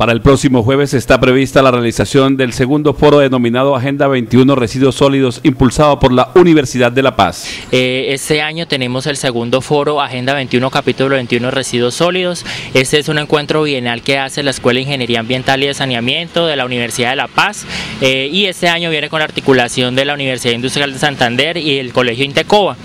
Para el próximo jueves está prevista la realización del segundo foro denominado Agenda 21 Residuos Sólidos, impulsado por la Universidad de La Paz. Eh, este año tenemos el segundo foro Agenda 21, capítulo 21 Residuos Sólidos. Este es un encuentro bienal que hace la Escuela de Ingeniería Ambiental y de Saneamiento de la Universidad de La Paz. Eh, y este año viene con la articulación de la Universidad Industrial de Santander y el Colegio Intecoba.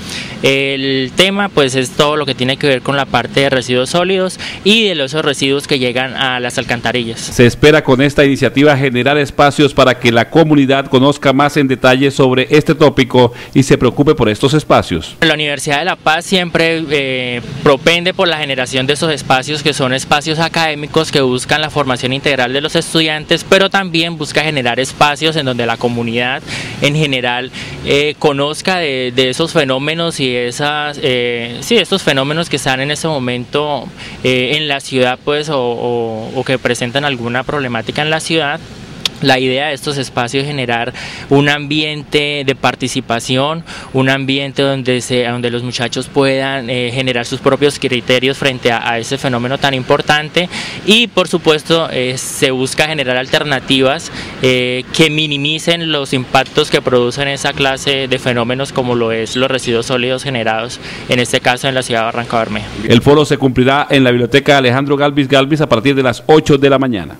El tema pues es todo lo que tiene que ver con la parte de residuos sólidos y de los residuos que llegan a las alcantarillas. Se espera con esta iniciativa generar espacios para que la comunidad conozca más en detalle sobre este tópico y se preocupe por estos espacios. La Universidad de La Paz siempre eh, propende por la generación de esos espacios que son espacios académicos que buscan la formación integral de los estudiantes, pero también busca generar espacios en donde la comunidad en general eh, conozca de, esos fenómenos y esas, eh, sí, estos fenómenos que están en ese momento en la ciudad pues o que presentan alguna problemática en la ciudad la idea de estos espacios es generar un ambiente de participación, un ambiente donde, se, donde los muchachos puedan eh, generar sus propios criterios frente a, ese fenómeno tan importante y por supuesto eh, se busca generar alternativas eh, que minimicen los impactos que producen esa clase de fenómenos como lo es los residuos sólidos generados, en este caso en la ciudad de Barranca Bermeja. El foro se cumplirá en la biblioteca Alejandro Galvis Galvis a partir de las 8 de la mañana.